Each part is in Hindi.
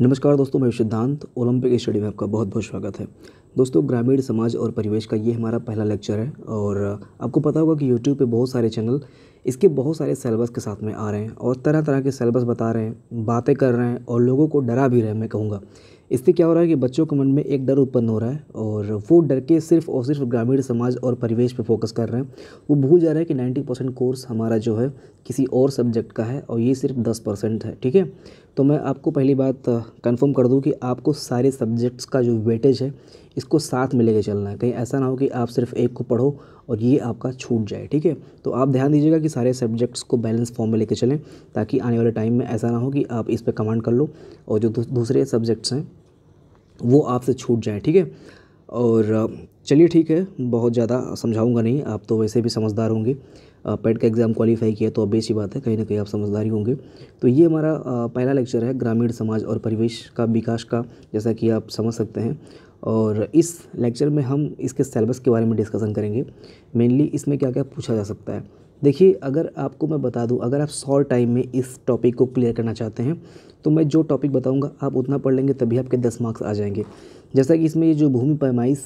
नमस्कार दोस्तों, मैं सिद्धांत। ओलंपिक स्टडी में आपका बहुत बहुत स्वागत है। दोस्तों, ग्रामीण समाज और परिवेश का ये हमारा पहला लेक्चर है और आपको पता होगा कि यूट्यूब पे बहुत सारे चैनल इसके बहुत सारे सेलेबस के साथ में आ रहे हैं और तरह तरह के सेलेबस बता रहे हैं, बातें कर रहे हैं और लोगों को डरा भी रहे हैं, मैं कहूँगा। इससे क्या हो रहा है कि बच्चों के मन में एक डर उत्पन्न हो रहा है और वो डर के सिर्फ़ और सिर्फ़ ग्रामीण समाज और परिवेश पे फोकस कर रहे हैं। वो भूल जा रहा है कि 90 परसेंट कोर्स हमारा जो है किसी और सब्जेक्ट का है और ये सिर्फ़ 10 परसेंट है, ठीक है? तो मैं आपको पहली बात कंफर्म कर दूँ कि आपको सारे सब्जेक्ट्स का जो वेटेज है इसको साथ में लेके चलना है। कहीं ऐसा ना हो कि आप सिर्फ़ एक को पढ़ो और ये आपका छूट जाए, ठीक है? तो आप ध्यान दीजिएगा कि सारे सब्जेक्ट्स को बैलेंस फॉर्म में लेके चलें, ताकि आने वाले टाइम में ऐसा ना हो कि आप इस पर कमांड कर लो और जो दूसरे सब्जेक्ट्स हैं, वो आपसे छूट जाए, ठीक है? और, चलिए ठीक है, बहुत ज़्यादा समझाऊँगा नहीं, आप तो वैसे भी समझदार होंगे। पेड का एग्ज़ाम क्वालिफाई किया तो अब बेसी बात है, कहीं ना कहीं आप समझदारी होंगे। तो ये हमारा पहला लेक्चर है ग्रामीण समाज और परिवेश का विकास का, जैसा कि आप समझ सकते हैं। और इस लेक्चर में हम इसके सेलेबस के बारे में डिस्कसन करेंगे। मेनली इसमें क्या क्या पूछा जा सकता है। देखिए, अगर आपको मैं बता दूँ, अगर आप शॉर्ट टाइम में इस टॉपिक को क्लियर करना चाहते हैं तो मैं जो टॉपिक बताऊँगा, आप उतना पढ़ लेंगे, तभी आपके दस मार्क्स आ जाएँगे। जैसा कि इसमें ये जो भूमि पैमाइश,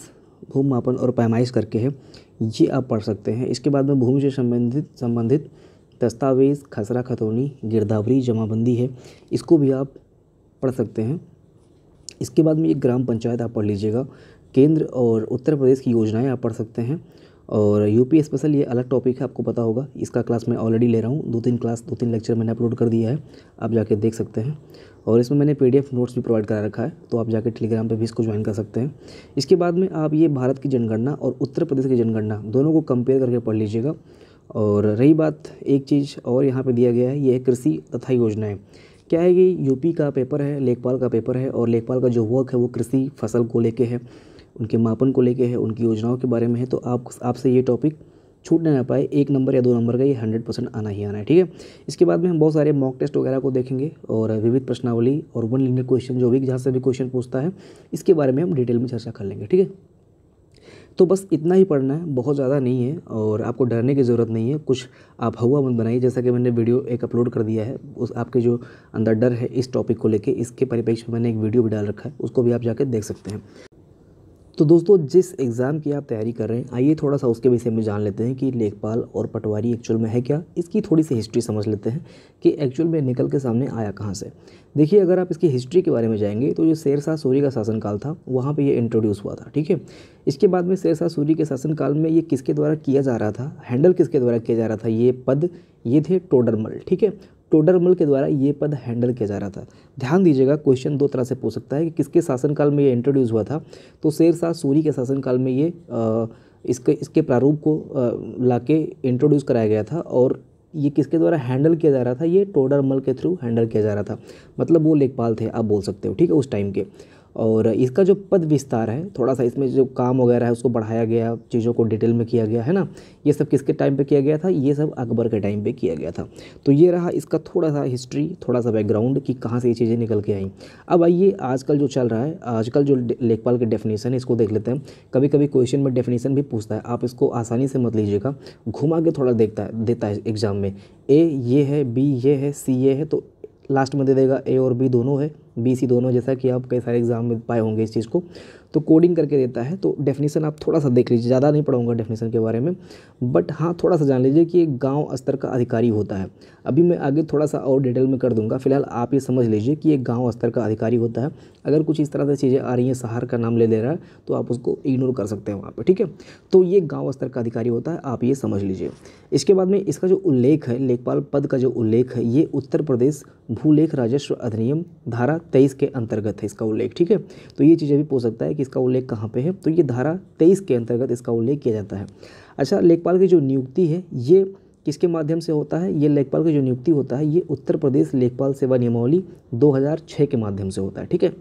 भूमि मापन और पैमाइश करके है, ये आप पढ़ सकते हैं। इसके बाद में भूमि से संबंधित संबंधित दस्तावेज़, खसरा, खतौनी, गिरदावरी, जमाबंदी है, इसको भी आप पढ़ सकते हैं। इसके बाद में ये ग्राम पंचायत आप पढ़ लीजिएगा। केंद्र और उत्तर प्रदेश की योजनाएँ आप पढ़ सकते हैं। और यूपी स्पेशल ये अलग टॉपिक है, आपको पता होगा। इसका क्लास मैं ऑलरेडी ले रहा हूँ। दो तीन क्लास दो तीन लेक्चर मैंने अपलोड कर दिया है। आप जाके देख सकते हैं। और इसमें मैंने पीडीएफ नोट्स भी प्रोवाइड करा रखा है। तो आप जाके टेलीग्राम पे भी इसको ज्वाइन कर सकते हैं। इसके बाद में आप ये भारत की जनगणना और उत्तर प्रदेश की जनगणना दोनों को कंपेयर करके पढ़ लीजिएगा। और रही बात एक चीज़ और यहाँ पर दिया गया है। ये है कृषि तथा योजनाएँ। क्या है कि यूपी का पेपर है लेखपाल का पेपर है और लेखपाल का जो वर्क है वो कृषि फ़सल को लेके है, उनके मापन को लेके है, उनकी योजनाओं के बारे में है तो आप आपसे ये टॉपिक छूटने ना पाए। एक नंबर या दो नंबर का ये हंड्रेड परसेंट आना ही आना है, ठीक है? इसके बाद में हम बहुत सारे मॉक टेस्ट वगैरह को देखेंगे और विविध प्रश्नावली और वन लिनियर क्वेश्चन जो भी जहाँ से भी क्वेश्चन पूछता है, इसके बारे में हम डिटेल में चर्चा कर लेंगे, ठीक है? तो बस इतना ही पढ़ना है, बहुत ज़्यादा नहीं है और आपको डरने की ज़रूरत नहीं है। कुछ आप हवा मत बनाइए, जैसा कि मैंने वीडियो एक अपलोड कर दिया है, उस आपके जो अंदर डर है इस टॉपिक को लेके, इसके परिप्रेक्ष्य में मैंने एक वीडियो भी डाल रखा है, उसको भी आप जाकर देख सकते हैं। तो दोस्तों, जिस एग्ज़ाम की आप तैयारी कर रहे हैं, आइए थोड़ा सा उसके विषय में जान लेते हैं कि लेखपाल और पटवारी एक्चुअल में है क्या, इसकी थोड़ी सी हिस्ट्री समझ लेते हैं। कि एक्चुअल में निकल के सामने आया कहाँ से? देखिए, अगर आप इसकी हिस्ट्री के बारे में जाएँगे तो जो शेरशाह सूरी का शासनकाल था, वहाँ पर ये इंट्रोड्यूस हुआ था, ठीक है? इसके बाद में शेरशाह सूरी के शासनकाल में ये किसके द्वारा किया जा रहा था? हैंडल किसके द्वारा किया जा रहा था? ये पद, ये थे टोडरमल, ठीक है? टोडरमल के द्वारा ये पद हैंडल किया जा रहा था। ध्यान दीजिएगा क्वेश्चन दो तरह से पूछ सकता है कि किसके शासनकाल में ये इंट्रोड्यूस हुआ था? तो शेर शाह सूरी के शासनकाल में ये इसके इसके प्रारूप को ला के इंट्रोड्यूस कराया गया था और ये किसके द्वारा हैंडल किया जा रहा था? ये टोडरमल के थ्रू हैंडल किया जा रहा था। मतलब वो लेखपाल थे, आप बोल सकते हो, ठीक है, उस टाइम के। और इसका जो पद विस्तार है, थोड़ा सा इसमें जो काम वगैरह है, उसको बढ़ाया गया, चीज़ों को डिटेल में किया गया, है ना? ये सब किसके टाइम पे किया गया था? ये सब अकबर के टाइम पे किया गया था। तो ये रहा इसका थोड़ा सा हिस्ट्री थोड़ा सा बैकग्राउंड कि कहाँ से ये चीज़ें निकल के आई। अब आइए, आजकल जो चल रहा है, आजकल जो लेखपाल के डेफिनेशन है, इसको देख लेते हैं। कभी कभी क्वेश्चन में डेफिनेशन भी पूछता है। आप इसको आसानी से मत लीजिएगा। घुमा के थोड़ा देखता है, देता है एग्ज़ाम में। ए, ये है, बी, ये है, सी, ये है तो लास्ट में दे देगा ए और बी दोनों है। बी सी दोनों जैसा कि आप कई सारे एग्ज़ाम में पाए होंगे इस चीज़ को। तो कोडिंग करके देता है तो डेफिनेशन आप थोड़ा सा देख लीजिए, ज़्यादा नहीं पढ़ाऊँगा डेफिनेशन के बारे में बट हाँ थोड़ा सा जान लीजिए कि एक गाँव स्तर का अधिकारी होता है। अभी मैं आगे थोड़ा सा और डिटेल में कर दूँगा, फ़िलहाल आप ये समझ लीजिए कि एक गाँव स्तर का अधिकारी होता है। अगर कुछ इस तरह से चीज़ें आ रही हैं सहार का नाम ले ले रहा है तो आप उसको इग्नोर कर सकते हैं वहाँ पर ठीक है? तो ये गाँव स्तर का अधिकारी होता है, आप ये समझ लीजिए। इसके बाद में इसका जो उल्लेख है, लेखपाल पद का जो उल्लेख है, ये उत्तर प्रदेश भूलेख राजस्व अधिनियम धारा तेईस के अंतर्गत है इसका उल्लेख, ठीक है? तो ये चीज़ें भी पूछ सकता है कि इसका उल्लेख कहाँ पे है? तो ये धारा तेईस के अंतर्गत इसका उल्लेख किया जाता है। अच्छा लेखपाल की जो नियुक्ति है, ये किसके माध्यम से होता है? ये लेखपाल की जो नियुक्ति होता है, ये उत्तर प्रदेश लेखपाल सेवा नियमावली 2006 के माध्यम से होता है, ठीक है?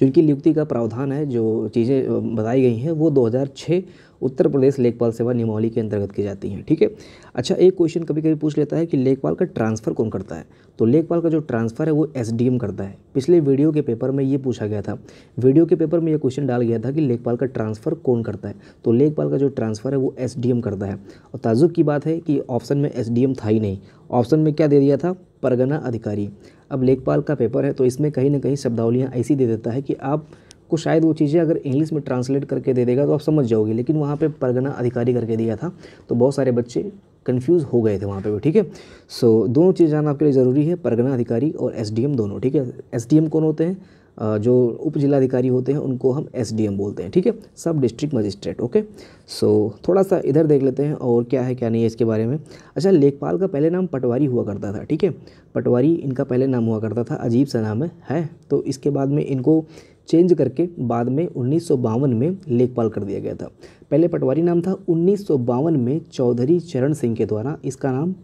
जिनकी नियुक्ति का प्रावधान है, जो चीज़ें बताई गई हैं, वो 2006 उत्तर प्रदेश लेखपाल सेवा नियमावली के अंतर्गत की जाती हैं, ठीक है? अच्छा एक क्वेश्चन कभी कभी पूछ लेता है कि लेखपाल का ट्रांसफ़र कौन करता है? तो लेखपाल का जो ट्रांसफ़र है, वो एसडीएम करता है। पिछले वीडियो के पेपर में ये पूछा गया था। वीडियो के पेपर में ये क्वेश्चन डाल गया था कि लेखपाल का ट्रांसफ़र कौन करता है? तो लेखपाल का जो ट्रांसफ़र है, वो एसडीएम करता है। और ताजुब की बात है कि ऑप्शन में एसडीएम था ही नहीं। ऑप्शन में क्या दे दिया था? परगना अधिकारी। अब लेखपाल का पेपर है तो इसमें कहीं ना कहीं शब्दावलियाँ ऐसी दे देता है कि आप को शायद वो चीज़ें अगर इंग्लिश में ट्रांसलेट करके दे देगा तो आप समझ जाओगे। लेकिन वहाँ पे परगना अधिकारी करके दिया था तो बहुत सारे बच्चे कन्फ्यूज़ हो गए थे वहाँ पे भी, ठीक है? सो दोनों चीज़ जानना आपके लिए ज़रूरी है, परगना अधिकारी और एसडीएम दोनों, ठीक है? एसडीएम कौन होते हैं? जो उप जिलाधिकारी होते हैं, उनको हम एसडीएम बोलते हैं, ठीक है? सब डिस्ट्रिक्ट मजिस्ट्रेट ओके सो थोड़ा सा इधर देख लेते हैं और क्या है, क्या नहीं है इसके बारे में। अच्छा लेखपाल का पहले नाम पटवारी हुआ करता था, ठीक है? पटवारी इनका पहले नाम हुआ करता था, अजीब सा नाम है है? तो इसके बाद में इनको चेंज करके बाद में उन्नीस सौ बावन में लेखपाल कर दिया गया था। पहले पटवारी नाम था, उन्नीस सौ बावन में चौधरी चरण सिंह के द्वारा इसका नाम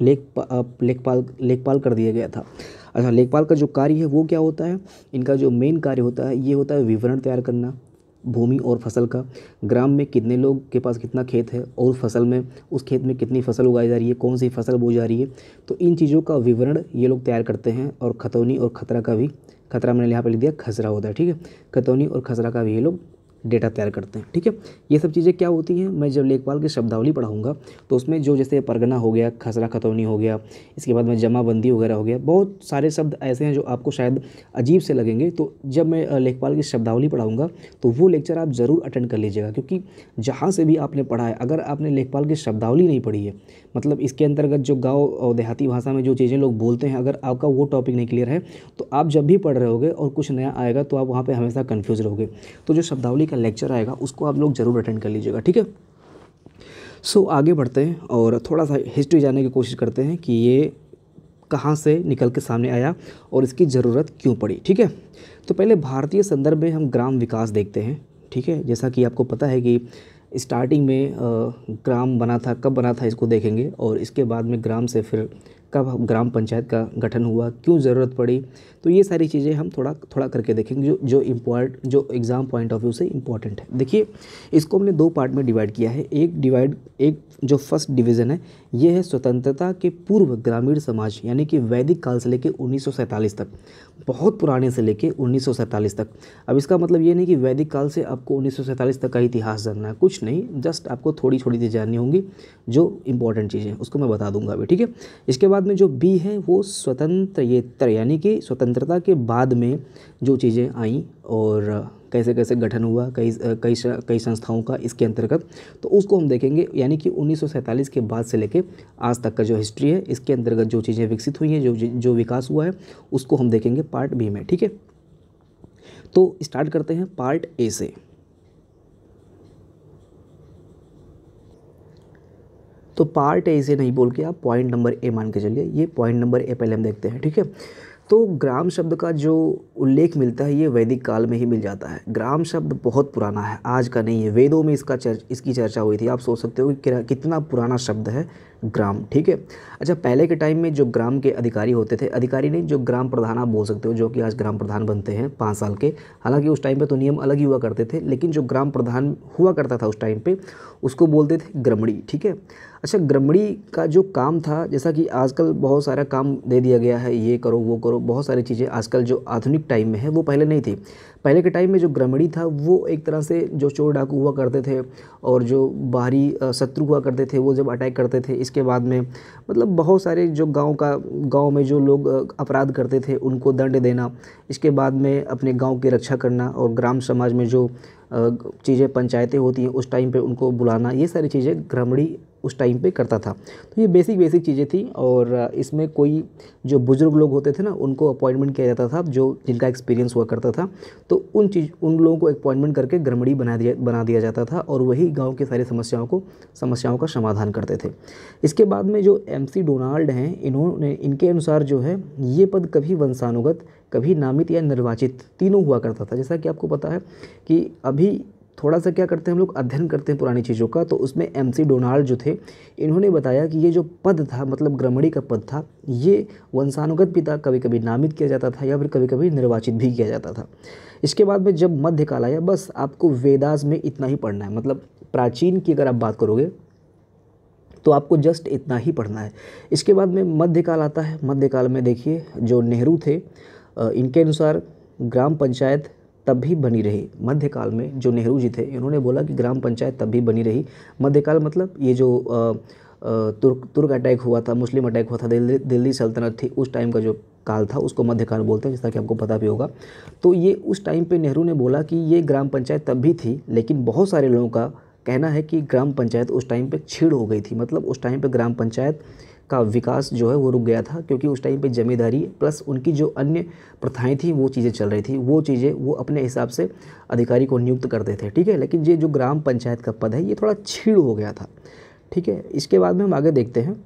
लेखपा लेखपाल लेखपाल कर दिया गया था। अच्छा लेखपाल का जो कार्य है वो क्या होता है? इनका जो मेन कार्य होता है, ये होता है विवरण तैयार करना, भूमि और फ़सल का। ग्राम में कितने लोग के पास कितना खेत है और फ़सल में, उस खेत में कितनी फ़सल उगाई जा रही है, कौन सी फ़सल बोई जा रही है? तो इन चीज़ों का विवरण ये लोग तैयार करते हैं और खतौनी और खतरा का भी खतरा मैंने यहाँ पर लिख दिया खसरा होता है, ठीक है? खतौनी और खसरा का भी ये लोग डेटा तैयार करते हैं, ठीक है? ये सब चीज़ें क्या होती हैं? मैं जब लेखपाल की शब्दावली पढ़ाऊँगा तो उसमें जो जैसे परगना हो गया, खसरा खतौनी हो गया, इसके बाद में जमाबंदी वगैरह हो गया, बहुत सारे शब्द ऐसे हैं जो आपको शायद अजीब से लगेंगे तो जब मैं लेखपाल की शब्दावली पढ़ाऊँगा तो वो लेक्चर आप ज़रूर अटेंड कर लीजिएगा, क्योंकि जहाँ से भी आपने पढ़ा है, अगर आपने लेखपाल की शब्दावली नहीं पढ़ी है मतलब इसके अंतर्गत जो गाँव और देहाती भाषा में जो चीज़ें लोग बोलते हैं, अगर आपका वो टॉपिक नहीं क्लियर है तो आप जब भी पढ़ रहे होगे और कुछ नया आएगा तो आप वहाँ पर हमेशा कन्फ्यूज़ रहोगे। तो जो शब्दावली का लेक्चर आएगा उसको आप लोग ज़रूर अटेंड कर लीजिएगा ठीक है? सो so, आगे बढ़ते हैं और थोड़ा सा हिस्ट्री जानने की कोशिश करते हैं कि ये कहाँ से निकल के सामने आया और इसकी ज़रूरत क्यों पड़ी ठीक है? तो पहले भारतीय संदर्भ में हम ग्राम विकास देखते हैं ठीक है? जैसा कि आपको पता है कि स्टार्टिंग में ग्राम बना था कब बना था इसको देखेंगे और इसके बाद में ग्राम से फिर कब ग्राम पंचायत का गठन हुआ, क्यों ज़रूरत पड़ी तो ये सारी चीज़ें हम थोड़ा थोड़ा करके देखेंगे, जो जो इम्पॉर्ट जो एग्ज़ाम पॉइंट ऑफ़ व्यू से इंपॉर्टेंट है। देखिए, इसको हमने दो पार्ट में डिवाइड किया है, एक डिवाइड एक जो फ़र्स्ट डिवीज़न है, ये है स्वतंत्रता के पूर्व ग्रामीण समाज, यानी कि वैदिक काल से लेकर उन्नीस सौ सैंतालीस तक, बहुत पुराने से लेकर उन्नीस सौ सैंतालीस तक। अब इसका मतलब ये नहीं कि वैदिक काल से आपको उन्नीस सौ सैंतालीस तक का इतिहास जानना है, कुछ नहीं जस्ट आपको थोड़ी थोड़ी चीज़ जाननी होंगी, जो इंपॉर्टेंट चीज़ें उसको मैं बता दूँगा अभी, ठीक है? इसके बाद में जो बी है, वो स्वतंत्र ये यानी कि स्वतंत्रता के बाद में जो चीज़ें आई और कैसे कैसे गठन हुआ, कई कई कई संस्थाओं का इसके अंतर्गत तो उसको हम देखेंगे, यानी कि उन्नीस सौ सैंतालीस के बाद से लेके आज तक का जो हिस्ट्री है, इसके अंतर्गत जो चीज़ें विकसित हुई हैं, जो जो विकास हुआ है, उसको हम देखेंगे पार्ट बी में, ठीक है? तो स्टार्ट करते हैं पार्ट ए से। तो पार्ट ए से नहीं बोल के आप पॉइंट नंबर ए मान के चलिए। ये पॉइंट नंबर ए पहले हम देखते हैं, ठीक है? तो ग्राम शब्द का जो उल्लेख मिलता है, ये वैदिक काल में ही मिल जाता है। ग्राम शब्द बहुत पुराना है, आज का नहीं है। वेदों में इसका चर्च, इसकी चर्चा हुई थी। आप सोच सकते हो कि कितना पुराना शब्द है ग्राम, ठीक है? अच्छा पहले के टाइम में जो ग्राम के अधिकारी होते थे, अधिकारी नहीं, जो ग्राम प्रधान आप बोल सकते हो, जो कि आज ग्राम प्रधान बनते हैं पाँच साल के। हालाँकि उस टाइम पे तो नियम अलग ही हुआ करते थे, लेकिन जो ग्राम प्रधान हुआ करता था उस टाइम पे, उसको बोलते थे ग्रमड़ी ठीक है? अच्छा ग्रमड़ी का जो काम था, जैसा कि आजकल बहुत सारा काम दे दिया गया है, ये करो, वो करो, बहुत सारी चीज़ें आजकल जो आधुनिक टाइम में है, वो पहले नहीं थी। पहले के टाइम में जो ग्रमणी था, वो एक तरह से जो चोर डाकू हुआ करते थे और जो बाहरी शत्रु हुआ करते थे, वो जब अटैक करते थे, इसके बाद में मतलब बहुत सारे जो गाँव का, गाँव में जो लोग अपराध करते थे, उनको दंड देना, इसके बाद में अपने गाँव की रक्षा करना और ग्राम समाज में जो चीज़ें, पंचायतें होती हैं, उस टाइम पे उनको बुलाना, ये सारी चीज़ें ग्रामणी उस टाइम पे करता था। तो ये बेसिक बेसिक चीज़ें थी और इसमें कोई जो बुज़ुर्ग लोग होते थे ना, उनको अपॉइंटमेंट किया जाता था, जो जिनका एक्सपीरियंस हुआ करता था। तो उन चीज़, उन लोगों को अपॉइंटमेंट करके ग्रमड़ी बना दिया बना दिया जाता था और वही गाँव की सारी समस्याओं को, समस्याओं का समाधान करते थे। इसके बाद में जो एमसी डोनाल्ड हैं, इन्होंने, इनके अनुसार जो है, ये पद कभी वंशानुगत, कभी नामित या निर्वाचित, तीनों हुआ करता था। जैसा कि आपको पता है कि अभी थोड़ा सा क्या करते हैं हम लोग? अध्ययन करते हैं पुरानी चीज़ों का। तो उसमें एम सी डोनाल्ड जो थे, इन्होंने बताया कि ये जो पद था मतलब ग्रमणी का पद था, ये वंशानुगत पिता कभी कभी नामित किया जाता था या फिर कभी कभी निर्वाचित भी किया जाता था। इसके बाद में जब मध्यकाल आया, बस आपको वेदास में इतना ही पढ़ना है। मतलब प्राचीन की अगर आप बात करोगे तो आपको जस्ट इतना ही पढ़ना है। इसके बाद में मध्यकाल आता है। मध्यकाल में देखिए, जो नेहरू थे इनके अनुसार ग्राम पंचायत तब भी बनी रही। मध्यकाल में जो नेहरू जी थे, इन्होंने बोला कि ग्राम पंचायत तब भी बनी रही। मध्यकाल मतलब ये जो तुर्क तुर्क अटैक हुआ था, मुस्लिम अटैक हुआ था, दिल्ली दिल्ली सल्तनत थी, उस टाइम का जो काल था, उसको मध्यकाल बोलते हैं, जैसा कि आपको पता भी होगा। तो ये उस टाइम पे नेहरू ने बोला कि ये ग्राम पंचायत तब भी थी, लेकिन बहुत सारे लोगों का कहना है कि ग्राम पंचायत उस टाइम पे छीड़ हो गई थी। मतलब उस टाइम पे ग्राम पंचायत का विकास जो है वो रुक गया था, क्योंकि उस टाइम पे जमींदारी प्लस उनकी जो अन्य प्रथाएँ थी, वो चीज़ें चल रही थी, वो चीज़ें, वो अपने हिसाब से अधिकारी को नियुक्त करते थे, ठीक है? लेकिन ये जो ग्राम पंचायत का पद है, ये थोड़ा छीड़ हो गया था, ठीक है? इसके बाद में हम आगे देखते हैं।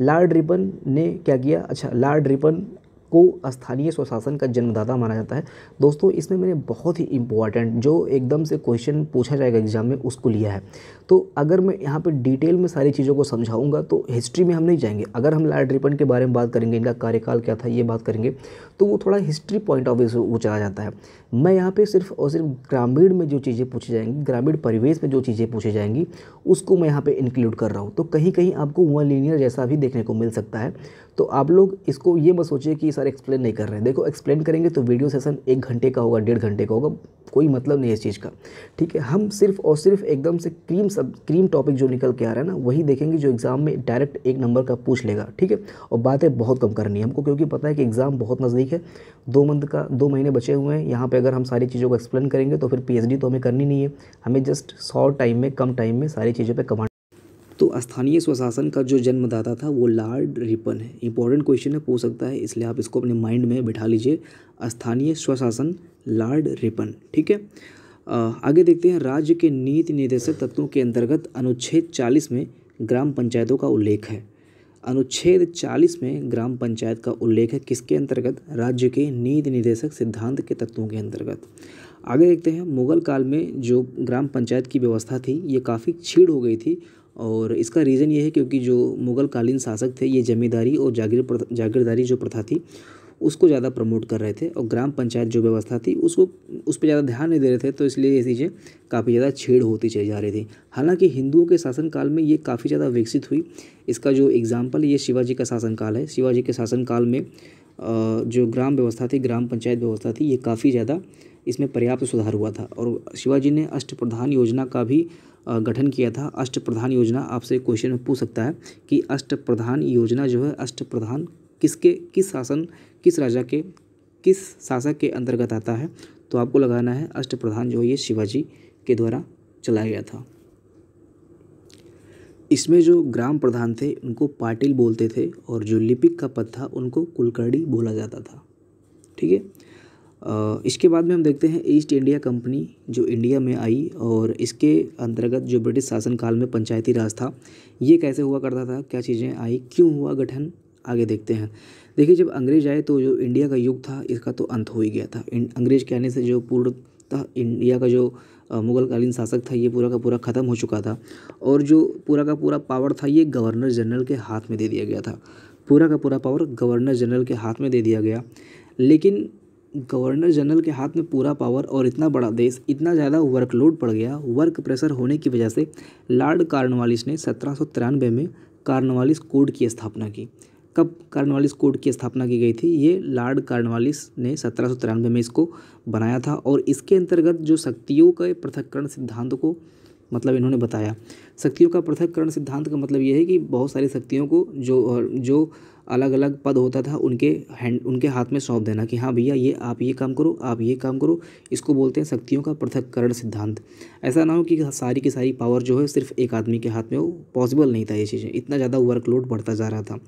लार्ड रिपन ने क्या किया? अच्छा लार्ड रिपन को स्थानीय स्वशासन का जन्मदाता माना जाता है। दोस्तों, इसमें मैंने बहुत ही इंपॉर्टेंट जो एकदम से क्वेश्चन पूछा जाएगा एग्ज़ाम में, उसको लिया है। तो अगर मैं यहाँ पर डिटेल में सारी चीज़ों को समझाऊँगा तो हिस्ट्री में हम नहीं जाएँगे। अगर हम लाड रिपन के बारे में बात करेंगे, इनका कार्यकाल क्या था, ये बात करेंगे तो वो थोड़ा हिस्ट्री पॉइंट ऑफ़ व्यू से वो चला जाता है। मैं यहाँ पे सिर्फ़ और सिर्फ़ ग्रामीण में जो चीज़ें पूछी जाएँगी, ग्रामीण परिवेश में जो चीज़ें पूछी जाएँगी, उसको मैं यहाँ पे इंक्लूड कर रहा हूँ। तो कहीं कहीं आपको वन लीनियर जैसा भी देखने को मिल सकता है। तो आप लोग इसको ये मत सोचिए कि सर एक्सप्लेन नहीं कर रहे हैं। देखो एक्सप्लेन करेंगे तो वीडियो सेशन एक घंटे का होगा, डेढ़ घंटे का होगा, कोई मतलब नहीं इस चीज़ का। ठीक है, हम सिर्फ़ और सिर्फ़ एकदम से क्रीम सब क्रीम टॉपिक जो निकल के आ रहा है ना, वही देखेंगे जो एग्ज़ाम में डायरेक्ट एक नंबर का पूछ लेगा। ठीक है, और बातें बहुत कम करनी है हमको, क्योंकि पता है कि एग्ज़ाम बहुत नज़दीक है। दो मंथ का, दो महीने बचे हुए हैं। यहाँ पर अगर हम सारी चीज़ों को एक्सप्लेन करेंगे तो फिर पीएचडी तो हमें करनी नहीं है। हमें जस्ट शॉर्ट टाइम में, कम टाइम में सारी चीज़ों पर कमांड तो स्थानीय स्वशासन का जो जन्मदाता था, वो लॉर्ड रिपन है। इंपॉर्टेंट क्वेश्चन है, पूछ सकता है, इसलिए आप इसको अपने माइंड में बिठा लीजिए। स्थानीय स्वशासन लॉर्ड रिपन ठीक है? आगे देखते हैं, राज्य के नीति निर्देशक तत्वों के अंतर्गत अनुच्छेद 40 में ग्राम पंचायतों का उल्लेख है। अनुच्छेद 40 में ग्राम पंचायत का उल्लेख है, किसके अंतर्गत? राज्य के नीति निदेशक सिद्धांत के तत्वों के अंतर्गत। आगे देखते हैं, मुगल काल में जो ग्राम पंचायत की व्यवस्था थी, ये काफ़ी छीड़ हो गई थी और इसका रीज़न ये है क्योंकि जो मुग़ल कालीन शासक थे, ये जमींदारी और जागीर जागीरदारी जो प्रथा थी उसको ज़्यादा प्रमोट कर रहे थे और ग्राम पंचायत जो व्यवस्था थी, उसको, उस पर ज़्यादा ध्यान नहीं दे रहे थे तो इसलिए ये चीज़ें काफ़ी ज़्यादा छेड़ होती चली जा रही थी। हालाँकि हिंदुओं के शासनकाल में ये काफ़ी ज़्यादा विकसित हुई। इसका जो एग्ज़ाम्पल ये शिवाजी का शासनकाल है। शिवाजी के शासनकाल में जो ग्राम व्यवस्था थी, ग्राम पंचायत व्यवस्था थी, ये काफ़ी ज़्यादा इसमें पर्याप्त सुधार हुआ था। और शिवाजी ने अष्ट प्रधान योजना का भी गठन किया था। अष्ट प्रधान योजना आपसे क्वेश्चन में पूछ सकता है कि अष्ट प्रधान योजना जो है अष्ट प्रधान किसके, किस शासन, किस राजा के, किस शासक के अंतर्गत आता है? तो आपको लगाना है अष्ट प्रधान जो ये शिवाजी के द्वारा चलाया गया था। इसमें जो ग्राम प्रधान थे, उनको पाटिल बोलते थे और जो लिपिक का पद था, उनको कुलकर्णी बोला जाता था। ठीक है? इसके बाद में हम देखते हैं ईस्ट इंडिया कंपनी जो इंडिया में आई और इसके अंतर्गत जो ब्रिटिश शासनकाल में पंचायती राज था, ये कैसे हुआ करता था, क्या चीज़ें आई, क्यों हुआ गठन आगे देखते हैं। देखिए, जब अंग्रेज़ आए तो जो इंडिया का युग था, इसका तो अंत हो ही गया था। अंग्रेज़ के आने से जो पूर्णतः इंडिया का जो मुगल कालीन शासक था, ये पूरा का पूरा ख़त्म हो चुका था। और जो पूरा का पूरा पावर था, ये गवर्नर जनरल के हाथ में दे दिया गया था। पूरा का पूरा पावर गवर्नर जनरल के हाथ में दे दिया गया। लेकिन गवर्नर जनरल के हाथ में पूरा पावर और इतना बड़ा देश, इतना ज़्यादा वर्कलोड पड़ गया। वर्क प्रेशर होने की वजह से लॉर्ड कार्नवालिस ने सत्रह सौ तिरानवे में कार्नवालिस कोड की स्थापना की। कब कार्नवालिस कोड की स्थापना की गई थी, ये लॉर्ड कार्नवालिस ने सत्रह सौ तिरानवे में इसको बनाया था और इसके अंतर्गत जो शक्तियों के पृथककरण सिद्धांत को मतलब इन्होंने बताया। शक्तियों का पृथककरण सिद्धांत का मतलब ये है कि बहुत सारी शक्तियों को जो जो अलग अलग पद होता था, उनके हैंड, उनके हाथ में सौंप देना कि हाँ भैया, ये आप ये काम करो, आप ये काम करो, इसको बोलते हैं शक्तियों का पृथककरण सिद्धांत। ऐसा ना हो कि सारी की सारी पावर जो है सिर्फ़ एक आदमी के हाथ में हो, पॉसिबल नहीं था ये चीज़ें, इतना ज़्यादा वर्कलोड बढ़ता जा रहा था।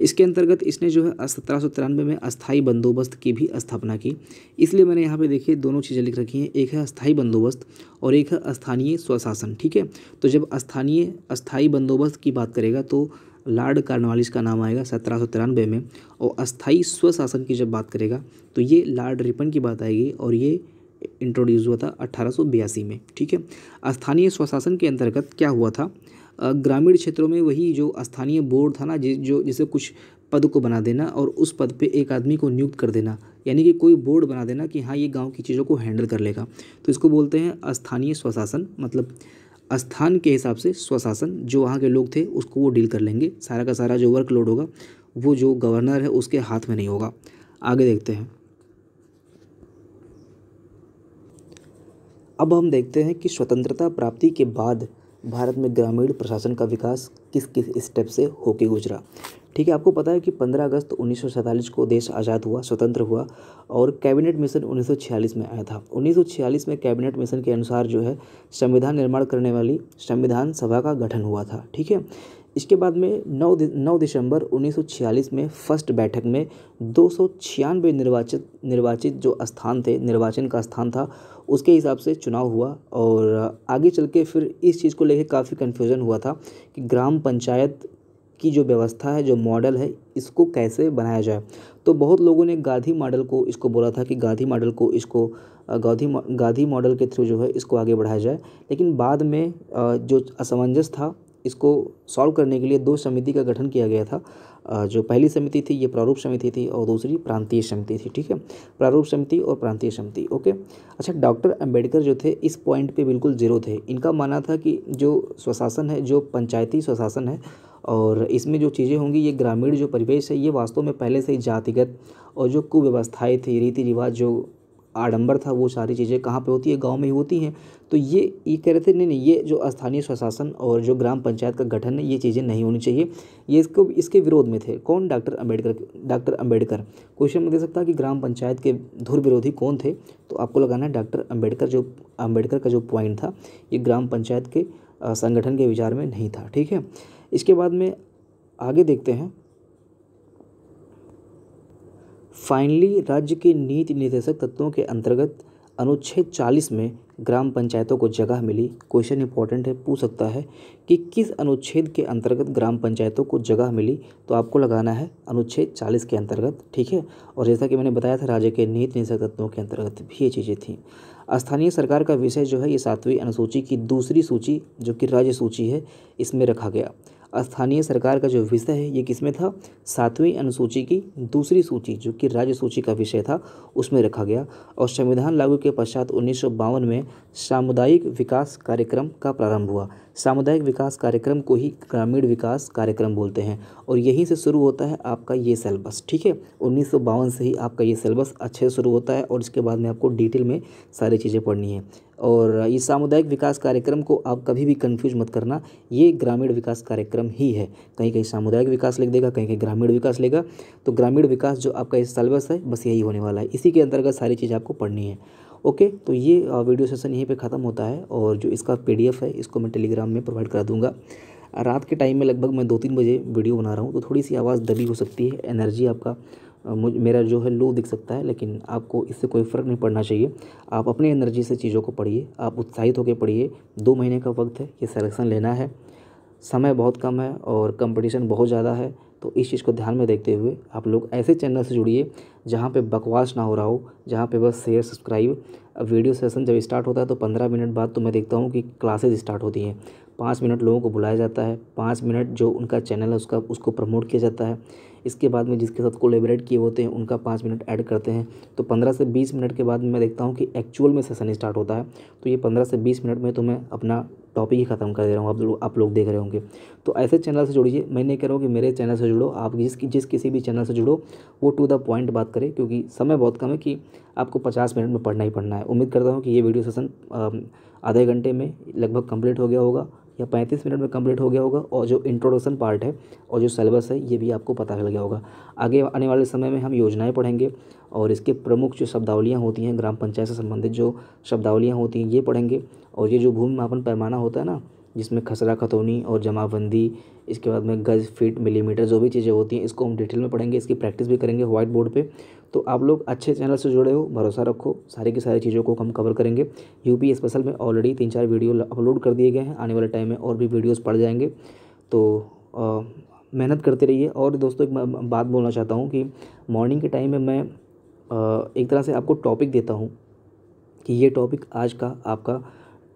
इसके अंतर्गत इसने जो है सत्रह सौ तिरानवे में अस्थाई बंदोबस्त की भी स्थापना की। इसलिए मैंने यहाँ पे देखिए दोनों चीज़ें लिख रखी हैं। एक है अस्थाई बंदोबस्त और एक है स्थानीय स्वशासन, ठीक है? तो जब स्थानीय अस्थाई बंदोबस्त की बात करेगा तो लॉर्ड कार्नवालिस का नाम आएगा सत्रह सौ तिरानवे में और अस्थाई स्वशासन की जब बात करेगा तो ये लॉर्ड रिपन की बात आएगी और ये इंट्रोड्यूस हुआ था अट्ठारह में, ठीक है? स्थानीय स्वशासन के अंतर्गत क्या हुआ था? ग्रामीण क्षेत्रों में वही जो स्थानीय बोर्ड था ना जो, जिसे कुछ पद को बना देना और उस पद पे एक आदमी को नियुक्त कर देना, यानी कि कोई बोर्ड बना देना कि हाँ ये गाँव की चीज़ों को हैंडल कर लेगा। तो इसको बोलते हैं स्थानीय स्वशासन मतलब स्थान के हिसाब से स्वशासन, जो वहाँ के लोग थे, उसको वो डील कर लेंगे। सारा का सारा जो वर्कलोड होगा, वो जो गवर्नर है, उसके हाथ में नहीं होगा। आगे देखते हैं। अब हम देखते हैं कि स्वतंत्रता प्राप्ति के बाद भारत में ग्रामीण प्रशासन का विकास किस किस स्टेप से होके गुजरा? ठीक है, आपको पता है कि 15 अगस्त उन्नीस सौ सैंतालीस को देश आज़ाद हुआ, स्वतंत्र हुआ और कैबिनेट मिशन 1946 में आया था। 1946 में कैबिनेट मिशन के अनुसार जो है, संविधान निर्माण करने वाली संविधान सभा का गठन हुआ था। ठीक है इसके बाद में नौ नौ दिसंबर 1946 में फ़र्स्ट बैठक में दो सौ छियानवे निर्वाचित निर्वाचित जो स्थान थे, निर्वाचन का स्थान था, उसके हिसाब से चुनाव हुआ और आगे चल के फिर इस चीज़ को लेकर काफ़ी कन्फ्यूज़न हुआ था कि ग्राम पंचायत की जो व्यवस्था है, जो मॉडल है, इसको कैसे बनाया जाए। तो बहुत लोगों ने गांधी मॉडल को, इसको बोला था कि गांधी मॉडल को, इसको, गांधी गांधी मॉडल के थ्रू जो है, इसको आगे बढ़ाया जाए। लेकिन बाद में जो असमंजस था इसको सॉल्व करने के लिए दो समिति का गठन किया गया था। जो पहली समिति थी, ये प्रारूप समिति थी और दूसरी प्रांतीय समिति थी, ठीक है? प्रारूप समिति और प्रांतीय समिति, ओके? अच्छा डॉक्टर अंबेडकर जो थे, इस पॉइंट पे बिल्कुल ज़ीरो थे। इनका मानना था कि जो स्वशासन है, जो पंचायती स्वशासन है और इसमें जो चीज़ें होंगी, ये ग्रामीण जो परिवेश है, ये वास्तव में पहले से ही जातिगत और जो कुव्यवस्थाएँ थी रीति रिवाज जो आडंबर था, वो सारी चीज़ें कहाँ पे होती है? गाँव में ही होती हैं। तो ये ये कह रहे थे, नहीं नहीं, ये जो स्थानीय स्वशासन और जो ग्राम पंचायत का गठन है, ये चीज़ें नहीं होनी चाहिए। ये इसको, इसके विरोध में थे। कौन? Doctor Ambedkar doctor Ambedkar question में दे सकता कि ग्राम पंचायत के धुर विरोधी कौन थे? तो आपको लगाना है डॉक्टर अंबेडकर जो अंबेडकर का जो पॉइंट था, ये ग्राम पंचायत के संगठन के विचार में नहीं था, ठीक है? इसके बाद में आगे देखते हैं। फाइनली राज्य के नीति निर्देशक तत्वों के अंतर्गत अनुच्छेद 40 में ग्राम पंचायतों को जगह मिली। क्वेश्चन इंपॉर्टेंट है, पूछ सकता है कि किस अनुच्छेद के अंतर्गत ग्राम पंचायतों को जगह मिली तो आपको लगाना है अनुच्छेद 40 के अंतर्गत, ठीक है? और जैसा कि मैंने बताया था, राज्य के नीति निर्देशक तत्वों के अंतर्गत भी ये चीज़ें थी। स्थानीय सरकार का विषय जो है, ये सातवीं अनुसूची की दूसरी सूची, जो कि राज्य सूची है, इसमें रखा गया। स्थानीय सरकार का जो विषय है, ये किसमें था? सातवीं अनुसूची की दूसरी सूची, जो कि राज्य सूची का विषय था, उसमें रखा गया। और संविधान लागू के पश्चात उन्नीस सौ बावन में सामुदायिक विकास कार्यक्रम का प्रारंभ हुआ। सामुदायिक विकास कार्यक्रम को ही ग्रामीण विकास कार्यक्रम बोलते हैं। और यहीं से शुरू होता है आपका ये सिलेबस ठीक है? उन्नीस सौ बावन से ही आपका ये सिलेबस अच्छे से शुरू होता है और इसके बाद में आपको डिटेल में सारी चीज़ें पढ़नी है। और इस सामुदायिक विकास कार्यक्रम को आप कभी भी कंफ्यूज मत करना, ये ग्रामीण विकास कार्यक्रम ही है। कहीं कहीं सामुदायिक विकास लिख देगा, कहीं कहीं ग्रामीण विकास लेगा। तो ग्रामीण विकास जो आपका इस सिलेबस है, बस यही होने वाला है। इसी के अंतर्गत सारी चीज़ आपको पढ़नी है। ओके? तो ये वीडियो सेशन यहीं पे ख़त्म होता है और जो इसका पीडीएफ है, इसको मैं टेलीग्राम में प्रोवाइड करा दूँगा। रात के टाइम में लगभग मैं दो तीन बजे वीडियो बना रहा हूँ तो थोड़ी सी आवाज़ दबी हो सकती है, एनर्जी आपका मुझ, मेरा जो है लो दिख सकता है, लेकिन आपको इससे कोई फ़र्क नहीं पड़ना चाहिए। आप अपने एनर्जी से चीज़ों को पढ़िए, आप उत्साहित होकर पढ़िए। दो महीने का वक्त है, ये सिलेक्शन लेना है। समय बहुत कम है और कंपटीशन बहुत ज़्यादा है तो इस चीज़ को ध्यान में देखते हुए आप लोग ऐसे चैनल से जुड़िए, जहाँ पे बकवास ना हो रहा हो, जहाँ पे बस शेयर सब्सक्राइब वीडियो सेशन जब स्टार्ट होता है तो पंद्रह मिनट बाद तो मैं देखता हूँ कि क्लासेज स्टार्ट होती हैं। पाँच मिनट लोगों को बुलाया जाता है, पाँच मिनट जो उनका चैनल है, उसका, उसको प्रमोट किया जाता है। इसके बाद में जिसके साथ कोलेबरेट किए होते हैं, उनका पाँच मिनट ऐड करते हैं। तो पंद्रह से बीस मिनट के बाद मैं देखता हूँ कि एक्चुअल में सेशन स्टार्ट होता है। तो ये पंद्रह से बीस मिनट में तो मैं अपना टॉपिक ही ख़त्म कर दे रहा हूँ। आप लोग आप लोग देख रहे होंगे। तो ऐसे चैनल से जुड़िए। मैं नहीं कह रहा हूँ कि मेरे चैनल से जुड़ो। आप जिस जिस किसी भी चैनल से जुड़ो, वो टू द पॉइंट बात करें, क्योंकि समय बहुत कम है कि आपको पचास मिनट में पढ़ना ही पढ़ना है। उम्मीद करता हूँ कि ये वीडियो सेशन आधे घंटे में लगभग कंप्लीट हो गया होगा। या पैंतीस मिनट में कंप्लीट हो गया होगा और जो इंट्रोडक्शन पार्ट है और जो सिलेबस है, ये भी आपको पता चल गया होगा। आगे आने वाले समय में हम योजनाएँ पढ़ेंगे और इसके प्रमुख जो शब्दावलियाँ होती हैं, ग्राम पंचायत से संबंधित जो शब्दावलियाँ होती हैं, ये पढ़ेंगे और ये जो भूमि मापन पैमाना होता है ना जिसमें खसरा, खतौनी और जमाबंदी, इसके बाद में गज, फीट, मिलीमीटर, जो भी चीज़ें होती हैं, इसको हम डिटेल में पढ़ेंगे, इसकी प्रैक्टिस भी करेंगे व्हाइट बोर्ड पे। तो आप लोग अच्छे चैनल से जुड़े हो, भरोसा रखो, सारी की सारी चीज़ों को हम कवर करेंगे। यूपी स्पेशल में ऑलरेडी तीन चार वीडियो अपलोड कर दिए गए हैं, आने वाले टाइम में और भी वीडियोज़ पड़ जाएँगे। तो मेहनत करते रहिए और दोस्तों, एक बात बोलना चाहता हूँ कि मॉर्निंग के टाइम में मैं एक तरह से आपको टॉपिक देता हूँ कि ये टॉपिक आज का आपका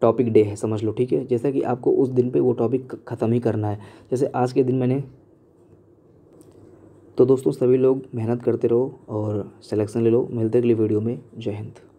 टॉपिक डे है, समझ लो, ठीक है? जैसा कि आपको उस दिन पे वो टॉपिक ख़त्म ही करना है। जैसे आज के दिन मैंने तो दोस्तों, सभी लोग मेहनत करते रहो और सिलेक्शन ले लो। मिलते अगली वीडियो में। जय हिंद।